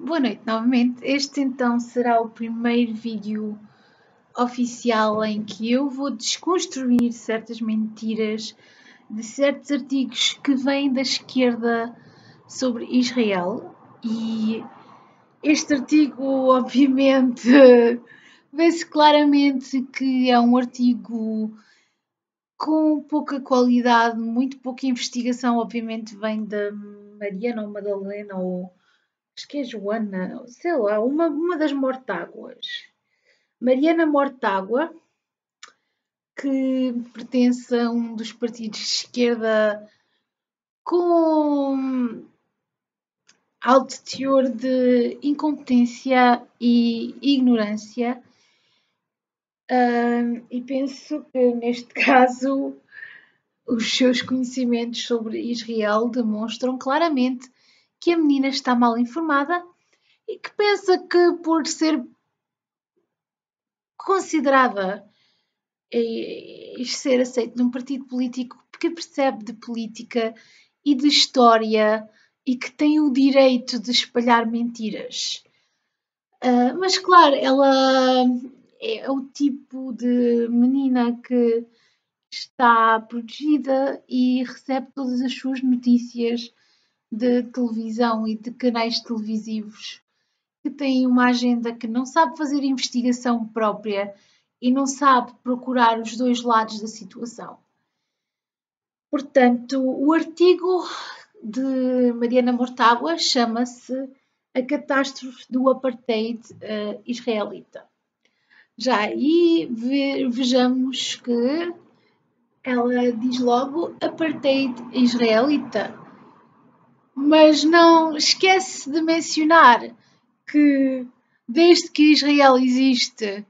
Boa noite novamente. Este então será o primeiro vídeo oficial em que eu vou desconstruir certas mentiras de certos artigos que vêm da esquerda sobre Israel e este artigo obviamente vê-se claramente que é um artigo com pouca qualidade, muito pouca investigação, obviamente vem da Mariana ou Madalena ou acho que é Joana, sei lá, uma, uma das mortáguas. Mariana Mortágua, que pertence a um dos partidos de esquerda com alto teor de incompetência e ignorância. Uh, e penso que neste caso os seus conhecimentos sobre Israel demonstram claramente que a menina está mal informada e que pensa que por ser considerada e ser aceito num partido político que percebe de política e de história e que tem o direito de espalhar mentiras. Uh, mas claro, ela é o tipo de menina que está protegida e recebe todas as suas notícias de televisão e de canais televisivos que têm uma agenda que não sabe fazer investigação própria e não sabe procurar os dois lados da situação. Portanto, o artigo de Mariana Mortágua chama-se A Catástrofe do Apartheid uh, Israelita. Já aí ve vejamos que ela diz logo Apartheid Israelita mas não esquece de mencionar que desde que Israel existe,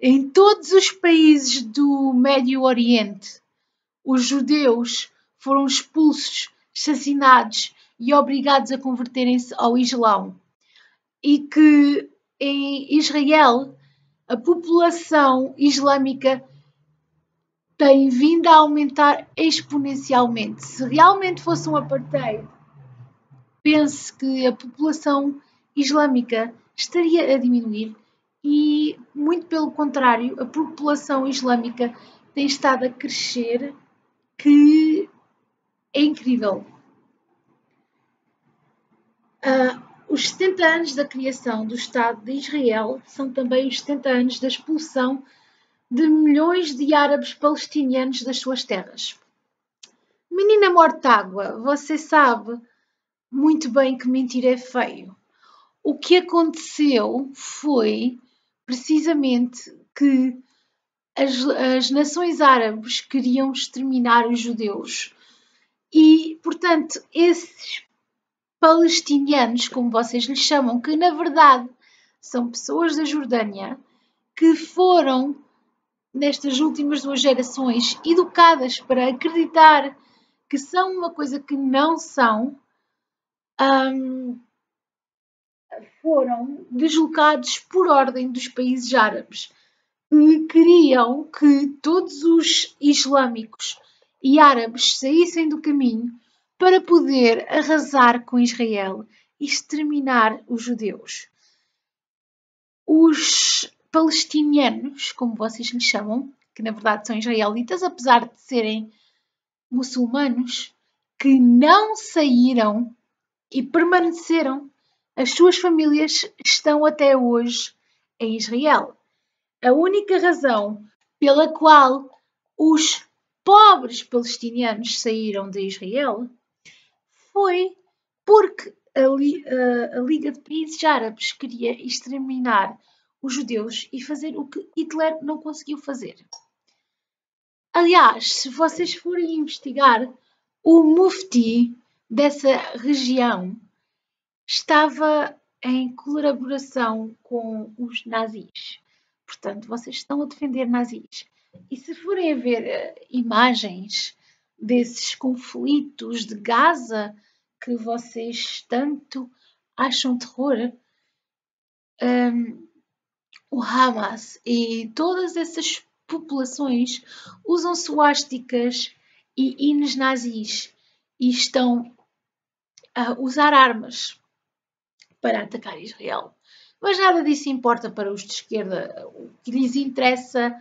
em todos os países do Médio Oriente, os judeus foram expulsos, assassinados e obrigados a converterem-se ao Islão. E que em Israel a população islâmica tem vindo a aumentar exponencialmente. Se realmente fosse um apartheid, pense que a população islâmica estaria a diminuir e, muito pelo contrário, a população islâmica tem estado a crescer, que é incrível. Uh, os 70 anos da criação do Estado de Israel são também os 70 anos da expulsão de milhões de árabes palestinianos das suas terras. Menina Mortágua, você sabe muito bem que mentir é feio. O que aconteceu foi precisamente que as, as nações árabes queriam exterminar os judeus e, portanto, esses palestinianos, como vocês lhes chamam, que na verdade são pessoas da Jordânia, que foram, nestas últimas duas gerações, educadas para acreditar que são uma coisa que não são, um, foram deslocados por ordem dos países árabes que queriam que todos os islâmicos e árabes saíssem do caminho para poder arrasar com Israel e exterminar os judeus. Os palestinianos, como vocês lhes chamam, que na verdade são israelitas, apesar de serem muçulmanos, que não saíram e permaneceram. As suas famílias estão até hoje em Israel. A única razão pela qual os pobres palestinianos saíram de Israel foi porque a, a, a Liga de Países Árabes queria exterminar os judeus e fazer o que Hitler não conseguiu fazer. Aliás, se vocês forem investigar, o Mufti dessa região estava em colaboração com os nazis. Portanto, vocês estão a defender nazis. E se forem a ver uh, imagens desses conflitos de Gaza que vocês tanto acham terror, um, o Hamas e todas essas populações usam suásticas e hinos nazis e estão a usar armas para atacar Israel. Mas nada disso importa para os de esquerda. O que lhes interessa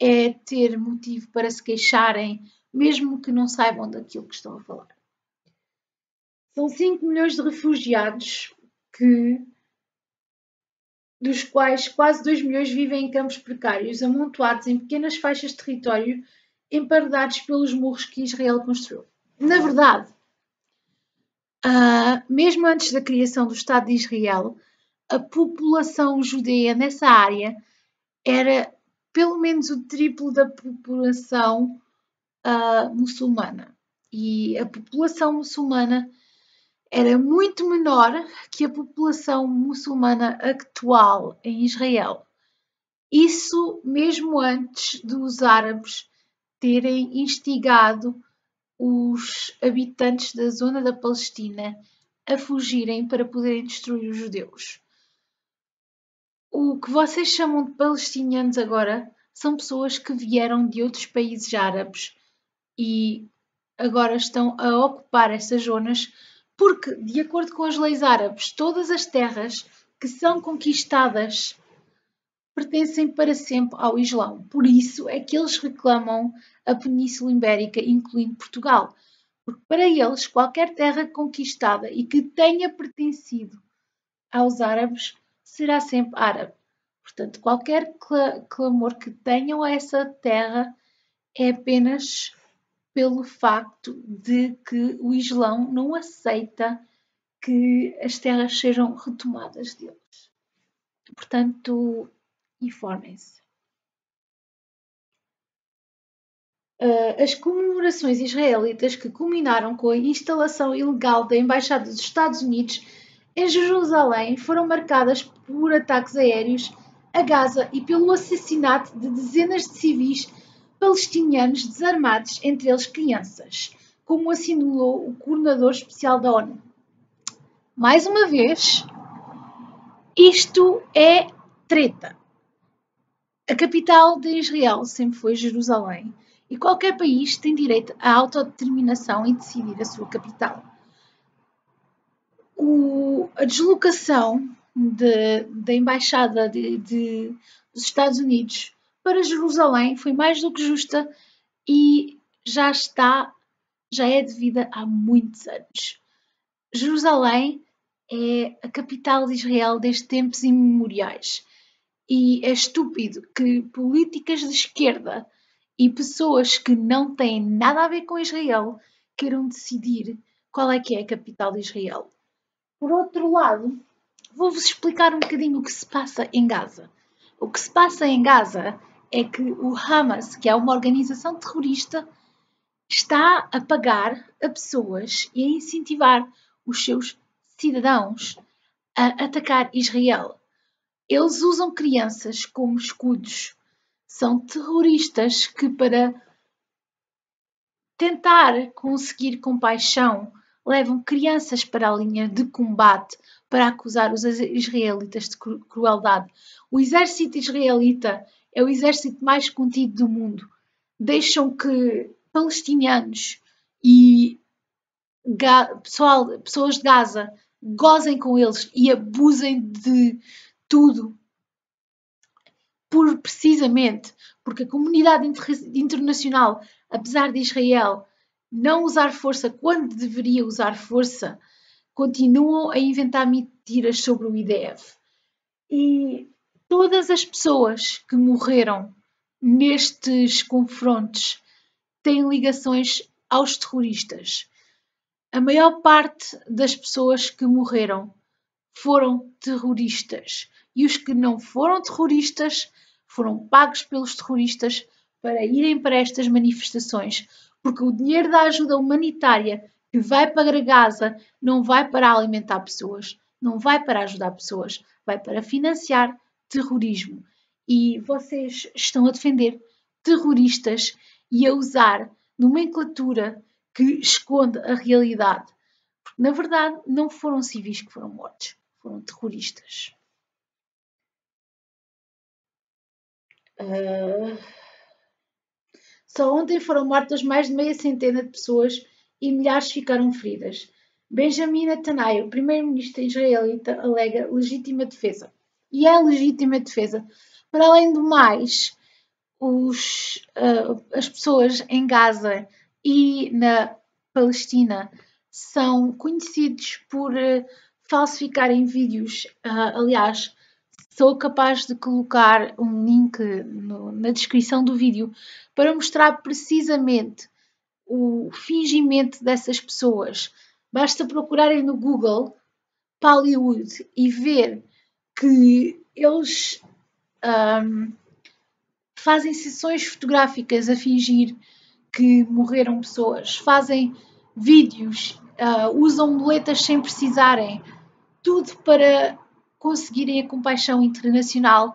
é ter motivo para se queixarem, mesmo que não saibam daquilo que estão a falar. São 5 milhões de refugiados que dos quais quase 2 milhões vivem em campos precários, amontoados em pequenas faixas de território, emparedados pelos murros que Israel construiu. Na verdade, uh, mesmo antes da criação do Estado de Israel, a população judeia nessa área era pelo menos o triplo da população uh, muçulmana. E a população muçulmana era muito menor que a população muçulmana atual em Israel. Isso mesmo antes dos árabes terem instigado os habitantes da zona da Palestina a fugirem para poderem destruir os judeus. O que vocês chamam de palestinianos agora são pessoas que vieram de outros países árabes e agora estão a ocupar essas zonas porque, de acordo com as leis árabes, todas as terras que são conquistadas pertencem para sempre ao Islão. Por isso é que eles reclamam a Península Ibérica, incluindo Portugal. Porque para eles, qualquer terra conquistada e que tenha pertencido aos árabes será sempre árabe. Portanto, qualquer clamor que tenham a essa terra é apenas pelo facto de que o Islão não aceita que as terras sejam retomadas deles. Portanto, informem-se. Uh, as comemorações israelitas que culminaram com a instalação ilegal da Embaixada dos Estados Unidos em Jerusalém foram marcadas por ataques aéreos a Gaza e pelo assassinato de dezenas de civis palestinianos desarmados, entre eles crianças, como assinalou o coordenador especial da ONU. Mais uma vez, isto é treta. A capital de Israel sempre foi Jerusalém e qualquer país tem direito à autodeterminação e decidir a sua capital. O, a deslocação de, da embaixada de, de, dos Estados Unidos para Jerusalém foi mais do que justa e já está, já é devida há muitos anos. Jerusalém é a capital de Israel desde tempos imemoriais e é estúpido que políticas de esquerda e pessoas que não têm nada a ver com Israel queiram decidir qual é que é a capital de Israel. Por outro lado, vou-vos explicar um bocadinho o que se passa em Gaza. O que se passa em Gaza é que o Hamas, que é uma organização terrorista, está a pagar a pessoas e a incentivar os seus cidadãos a atacar Israel. Eles usam crianças como escudos. São terroristas que, para tentar conseguir compaixão, levam crianças para a linha de combate para acusar os israelitas de crueldade. O exército israelita é o exército mais contido do mundo. Deixam que palestinianos e pessoal, pessoas de Gaza gozem com eles e abusem de tudo por precisamente porque a comunidade internacional, apesar de Israel não usar força quando deveria usar força, continuam a inventar mentiras sobre o IDF. E todas as pessoas que morreram nestes confrontos têm ligações aos terroristas. A maior parte das pessoas que morreram foram terroristas e os que não foram terroristas foram pagos pelos terroristas para irem para estas manifestações, porque o dinheiro da ajuda humanitária que vai para Gaza não vai para alimentar pessoas, não vai para ajudar pessoas, vai para financiar terrorismo e vocês estão a defender terroristas e a usar nomenclatura que esconde a realidade. Porque, na verdade, não foram civis que foram mortos, foram terroristas. Uh... Só ontem foram mortas mais de meia centena de pessoas e milhares ficaram feridas. Benjamin Netanyahu, primeiro-ministro israelita, alega legítima defesa. E é legítima defesa. Para além do mais, os, uh, as pessoas em Gaza e na Palestina são conhecidos por uh, falsificarem vídeos. Uh, aliás, sou capaz de colocar um link no, na descrição do vídeo para mostrar precisamente o fingimento dessas pessoas. Basta procurarem no Google Hollywood e ver que eles um, fazem sessões fotográficas a fingir que morreram pessoas, fazem vídeos, uh, usam muletas sem precisarem, tudo para conseguirem a compaixão internacional,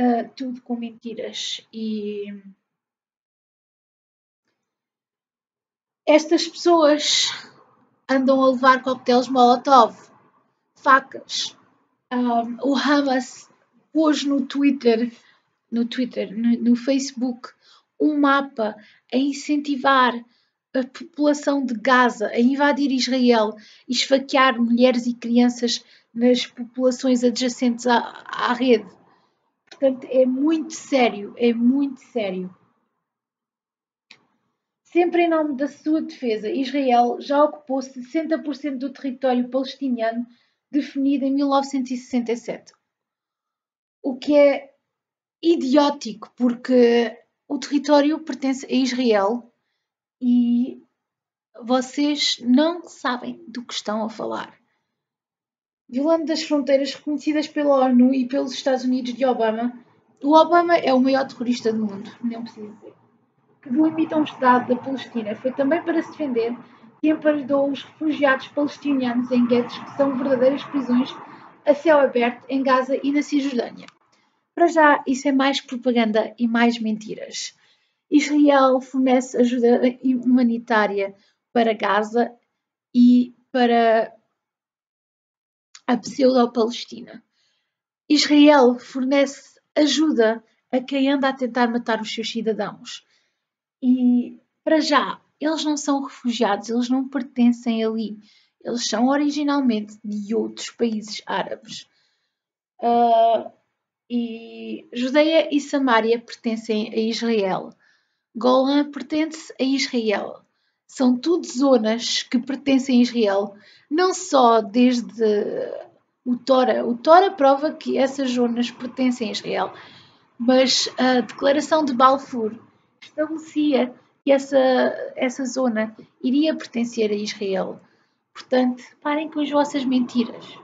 uh, tudo com mentiras. E estas pessoas andam a levar coquetéis Molotov, facas. Um, o Hamas pôs no Twitter, no Twitter, no, no Facebook, um mapa a incentivar a população de Gaza a invadir Israel e esfaquear mulheres e crianças nas populações adjacentes à, à rede. Portanto, é muito sério, é muito sério. Sempre em nome da sua defesa, Israel já ocupou 60% do território palestiniano definido em 1967. O que é idiótico, porque o território pertence a Israel e vocês não sabem do que estão a falar. Violando das fronteiras reconhecidas pela ONU e pelos Estados Unidos de Obama, o Obama é o maior terrorista do mundo, não preciso dizer que delimitam o Estado da Palestina foi também para se defender que emparedou os refugiados palestinianos em guetos que são verdadeiras prisões a céu aberto em Gaza e na Cisjordânia. Para já, isso é mais propaganda e mais mentiras. Israel fornece ajuda humanitária para Gaza e para a pseudo-Palestina. Israel fornece ajuda a quem anda a tentar matar os seus cidadãos. E, para já, eles não são refugiados, eles não pertencem ali. Eles são originalmente de outros países árabes. Uh, e Judeia e Samaria pertencem a Israel. Golã pertence a Israel. São tudo zonas que pertencem a Israel, não só desde o Tora. O Tora prova que essas zonas pertencem a Israel, mas a declaração de Balfour estabelecia que essa, essa zona iria pertencer a Israel. Portanto, parem com as vossas mentiras.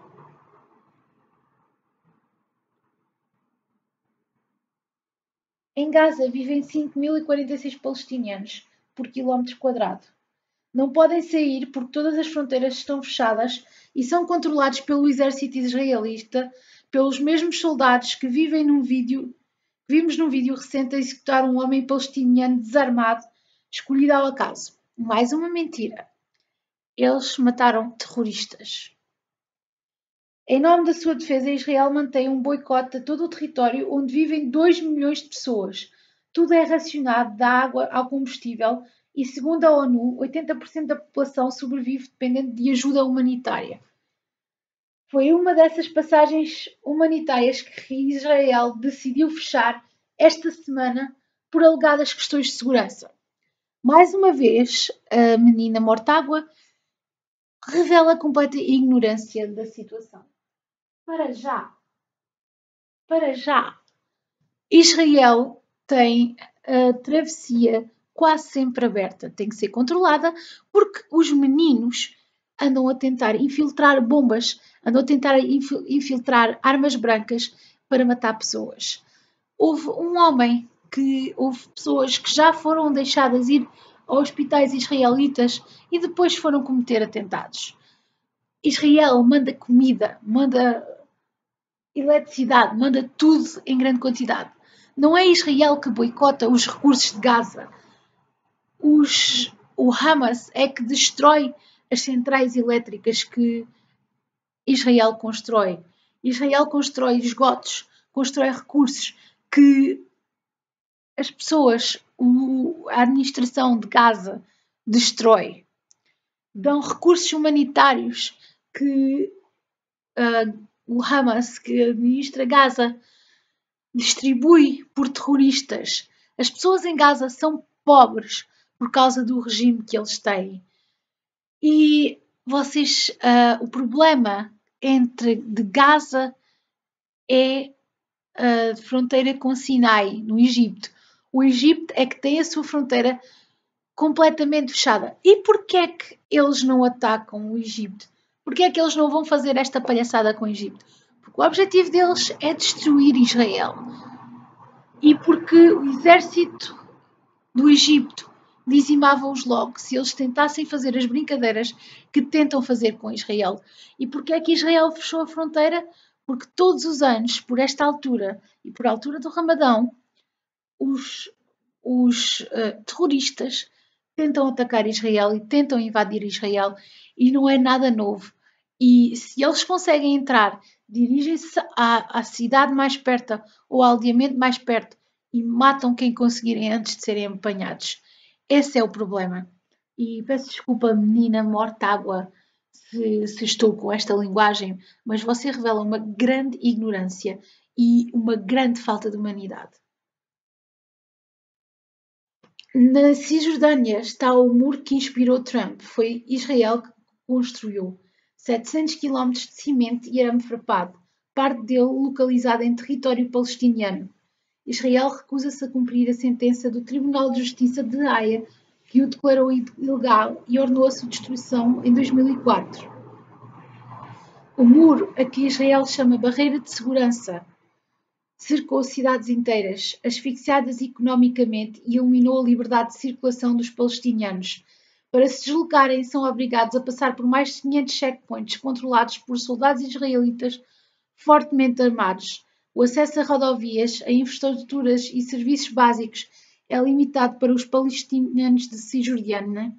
Em Gaza vivem 5.046 palestinianos por quilómetro quadrado. Não podem sair porque todas as fronteiras estão fechadas e são controlados pelo exército israelita, pelos mesmos soldados que vivem num vídeo Vimos num vídeo recente a executar um homem palestiniano desarmado, escolhido ao acaso. Mais uma mentira. Eles mataram terroristas. Em nome da sua defesa, Israel mantém um boicote a todo o território onde vivem 2 milhões de pessoas. Tudo é racionado da água ao combustível e, segundo a ONU, 80% da população sobrevive dependendo de ajuda humanitária. Foi uma dessas passagens humanitárias que Israel decidiu fechar esta semana por alegadas questões de segurança. Mais uma vez, a menina Mortágua revela completa ignorância da situação. Para já, para já, Israel tem a travessia quase sempre aberta. Tem que ser controlada porque os meninos andam a tentar infiltrar bombas, andam a tentar infiltrar armas brancas para matar pessoas. Houve um homem que houve pessoas que já foram deixadas ir a hospitais israelitas e depois foram cometer atentados. Israel manda comida, manda eletricidade, manda tudo em grande quantidade. Não é Israel que boicota os recursos de Gaza. Os, o Hamas é que destrói as centrais elétricas que Israel constrói. Israel constrói esgotos, constrói recursos que as pessoas, a administração de Gaza destrói. dão recursos humanitários que uh, o Hamas, que administra Gaza, distribui por terroristas. As pessoas em Gaza são pobres por causa do regime que eles têm. E vocês, uh, o problema entre de Gaza é a fronteira com Sinai, no Egito. O Egito é que tem a sua fronteira completamente fechada. E porquê é que eles não atacam o Egito? Porquê é que eles não vão fazer esta palhaçada com o Egito? Porque o objetivo deles é destruir Israel. E porque o exército do Egito dizimava-os logo se eles tentassem fazer as brincadeiras que tentam fazer com Israel. E porquê é que Israel fechou a fronteira? Porque todos os anos, por esta altura e por altura do Ramadão, os, os uh, terroristas tentam atacar Israel e tentam invadir Israel e não é nada novo. E se eles conseguem entrar, dirigem-se à, à, cidade mais perto ou ao aldeamento mais perto e matam quem conseguirem antes de serem apanhados. Esse é o problema. E peço desculpa, menina morta-água, se, se estou com esta linguagem, mas você revela uma grande ignorância e uma grande falta de humanidade. Na Cisjordânia está o muro que inspirou Trump. Foi Israel que construiu. 700 km de cimento e arame farpado, parte dele localizada em território palestiniano. Israel recusa-se a cumprir a sentença do Tribunal de Justiça de Haia, que o declarou ilegal e ordenou a sua destruição em 2004. O muro, a que Israel chama barreira de segurança, cercou cidades inteiras, asfixiadas economicamente e eliminou a liberdade de circulação dos palestinianos. Para se deslocarem, são obrigados a passar por mais de 500 checkpoints controlados por soldados israelitas fortemente armados. O acesso a rodovias, a infraestruturas e serviços básicos é limitado para os palestinianos de Cisjordânia.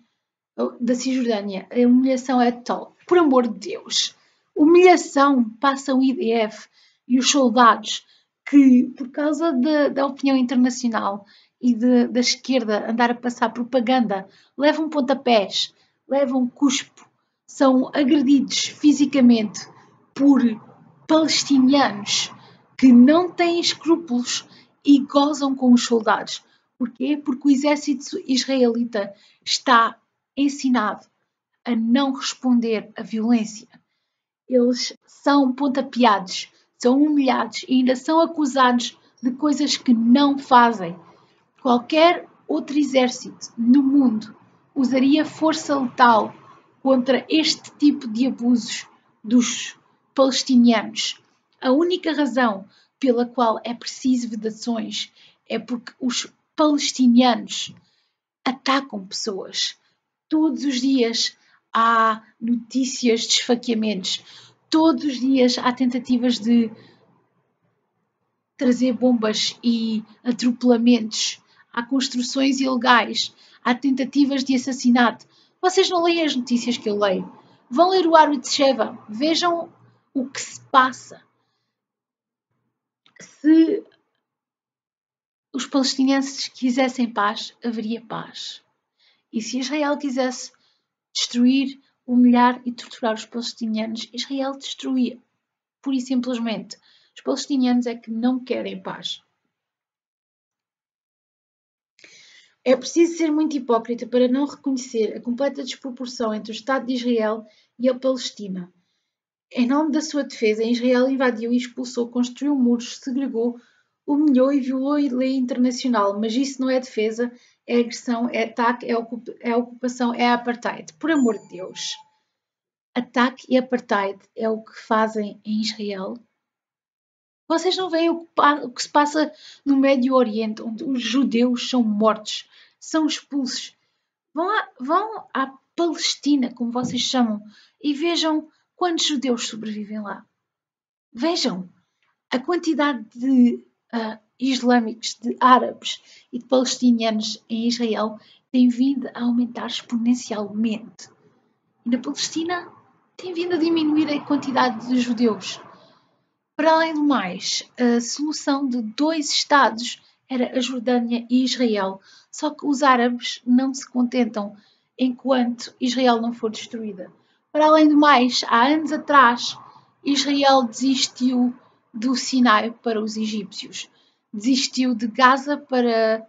Da Cisjordânia. A humilhação é total. Por amor de Deus! Humilhação passa o IDF e os soldados que, por causa de, da opinião internacional e de, da esquerda andar a passar propaganda, levam pontapés, levam cuspo, são agredidos fisicamente por palestinianos que não têm escrúpulos e gozam com os soldados. Porquê? Porque o exército israelita está ensinado a não responder à violência. Eles são pontapeados, são humilhados e ainda são acusados de coisas que não fazem. Qualquer outro exército no mundo usaria força letal contra este tipo de abusos dos palestinianos. A única razão pela qual é preciso vedações é porque os palestinianos atacam pessoas. Todos os dias há notícias de esfaqueamentos. Todos os dias há tentativas de trazer bombas e atropelamentos. Há construções ilegais. Há tentativas de assassinato. Vocês não leem as notícias que eu leio. Vão ler o Arut Sheva. Vejam o que se passa se os palestinienses quisessem paz, haveria paz. E se Israel quisesse destruir, humilhar e torturar os palestinianos, Israel destruía. Pura e simplesmente. Os palestinianos é que não querem paz. É preciso ser muito hipócrita para não reconhecer a completa desproporção entre o Estado de Israel e a Palestina. Em nome da sua defesa, Israel invadiu e expulsou, construiu muros, segregou, humilhou e violou a lei internacional. Mas isso não é defesa, é agressão, é ataque, é, é ocupação, é apartheid. Por amor de Deus. Ataque e apartheid é o que fazem em Israel. Vocês não veem o que se passa no Médio Oriente, onde os judeus são mortos, são expulsos. Vão, vão à Palestina, como vocês chamam, e vejam Quantos judeus sobrevivem lá? Vejam a quantidade de uh, islâmicos, de árabes e de palestinianos em Israel tem vindo a aumentar exponencialmente. E na Palestina tem vindo a diminuir a quantidade de judeus. Para além do mais, a solução de dois Estados era a Jordânia e Israel, só que os árabes não se contentam enquanto Israel não for destruída. Para além do mais, há anos atrás, Israel desistiu do Sinai para os egípcios, desistiu de Gaza para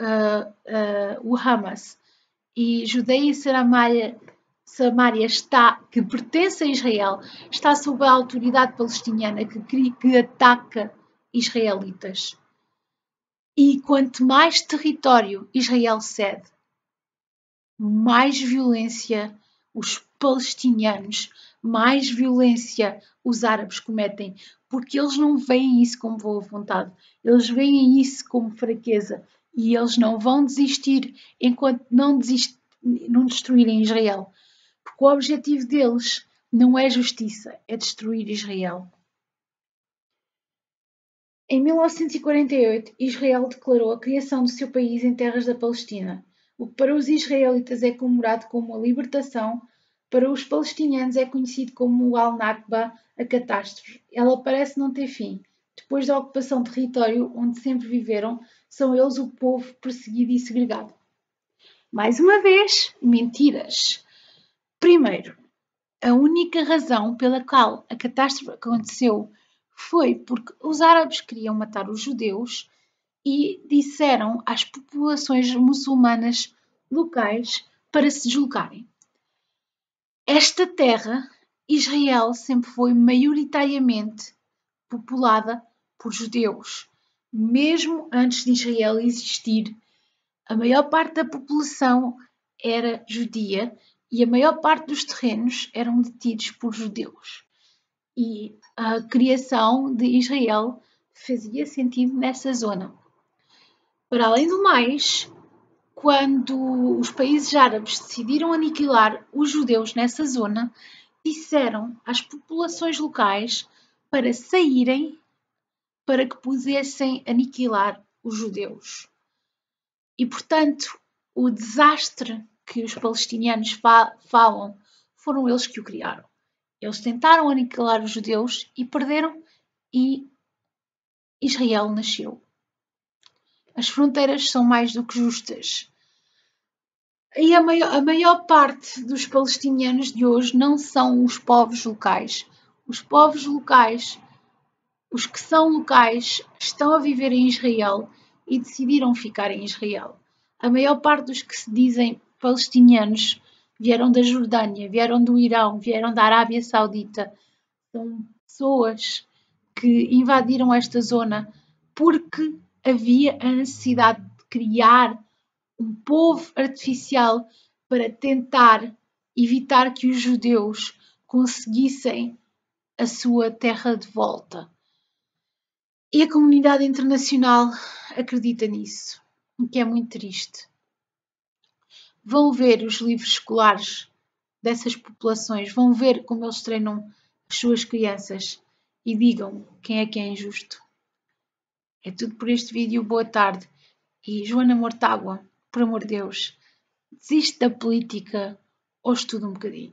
uh, uh, o Hamas e Judeia e Samaria, Samaria está, que pertence a Israel, está sob a autoridade palestiniana que, que ataca israelitas. E quanto mais território Israel cede, mais violência os palestinianos, mais violência os árabes cometem, porque eles não veem isso como boa vontade, eles veem isso como fraqueza e eles não vão desistir enquanto não, desist, não destruírem Israel. Porque o objetivo deles não é justiça, é destruir Israel. Em 1948, Israel declarou a criação do seu país em terras da Palestina o que para os israelitas é comemorado como a libertação, para os palestinianos é conhecido como o Al-Nakba, a catástrofe. Ela parece não ter fim. Depois da ocupação do território onde sempre viveram, são eles o povo perseguido e segregado. Mais uma vez, mentiras. Primeiro, a única razão pela qual a catástrofe aconteceu foi porque os árabes queriam matar os judeus e disseram às populações muçulmanas locais para se deslocarem. Esta terra, Israel, sempre foi maioritariamente populada por judeus. Mesmo antes de Israel existir, a maior parte da população era judia e a maior parte dos terrenos eram detidos por judeus. E a criação de Israel fazia sentido nessa zona. Para além do mais, quando os países árabes decidiram aniquilar os judeus nessa zona, disseram às populações locais para saírem para que pudessem aniquilar os judeus. E, portanto, o desastre que os palestinianos fa falam foram eles que o criaram. Eles tentaram aniquilar os judeus e perderam, e Israel nasceu. As fronteiras são mais do que justas. E a maior, a maior parte dos palestinianos de hoje não são os povos locais. Os povos locais, os que são locais, estão a viver em Israel e decidiram ficar em Israel. A maior parte dos que se dizem palestinianos vieram da Jordânia, vieram do Irão, vieram da Arábia Saudita. São pessoas que invadiram esta zona porque havia a necessidade de criar um povo artificial para tentar evitar que os judeus conseguissem a sua terra de volta. E a comunidade internacional acredita nisso, o que é muito triste. Vão ver os livros escolares dessas populações, vão ver como eles treinam as suas crianças e digam quem é que é injusto. É tudo por este vídeo. Boa tarde. E Joana Mortágua, por amor de Deus, desiste da política ou estuda um bocadinho.